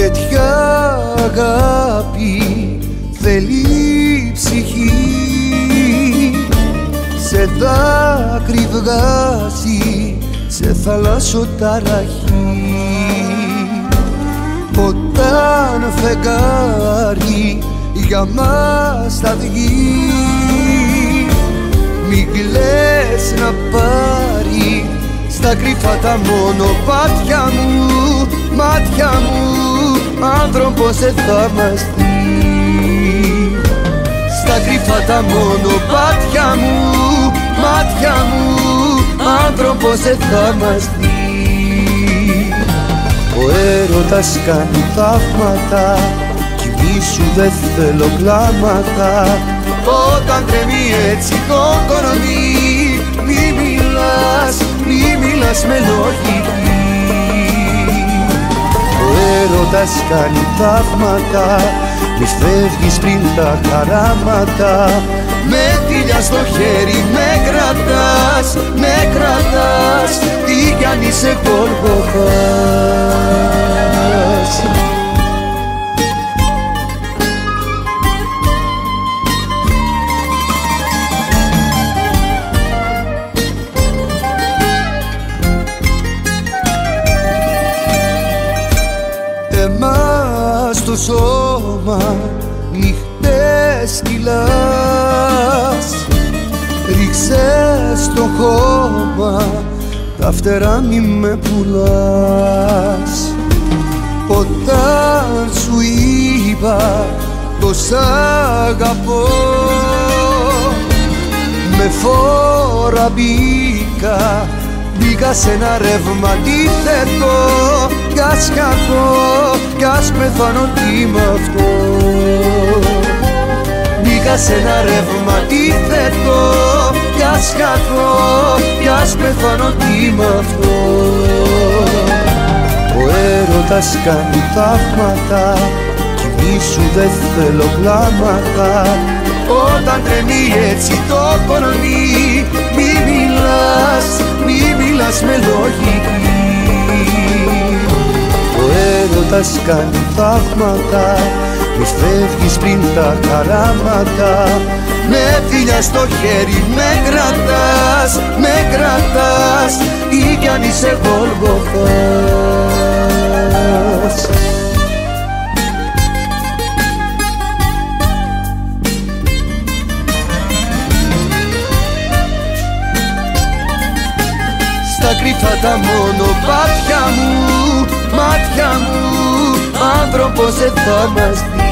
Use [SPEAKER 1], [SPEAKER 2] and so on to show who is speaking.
[SPEAKER 1] Τέτοια αγάπη θέλει ψυχή. Σε δάκρυ βγάζει, σε θαλάσσο ταραχή. Όταν φεγγάρι για μας θα βγει Μην κλαις να πάρει στα κρυφά τα μονοπάτια μου, μάτια μου άνθρωπος δεν θα μας Στα κρυφά τα μονοπάτια μου, μάτια μου άνθρωπος δεν θα μας Ο έρωτας κάνει θαύματα κι σου δεν θέλω κλάματα. Όταν τρέμει έτσι το κορμί μη μιλάς, μη μιλάς με λογική έρωτας κάνει θαύματα μη φεύγεις πριν τα χαράματα. Με τίλια στο χέρι με κρατάς, με κρατάς τι κι αν είσαι Εμάς το σώμα νυχτές κυλάς. Ρίξε στο χώμα τα φτερά μη με πουλάς. Όταν σου είπα πως αγαπώ Με φόρα μπήκα Μπήκα σε ένα ρεύμα αντίθετο Κι ας χαθώ, κι ας πεθάνω τι με αυτός. Μπήκα σε ένα ρεύμα αντίθετο Κι ας χαθώ, κι ας πεθάνω τι με αυτός. Ο έρωτας κάνει θαύματα Κι σου δεν θέλω κλάματα όταν τρεμεί έτσι το κορμί Μη μιλάς, μη μιλάς με λογική έρωτας κάνει θαύματα Μη φεύγεις πριν τα χαράματα. Με φιλιά στο χέρι με κρατάς, με κρατάς Ή κι αν είσαι γολγοθάς Στα κρυφά τα μονοπάτια μου, μάτια μου Άνθρωπος δεν θα μας δει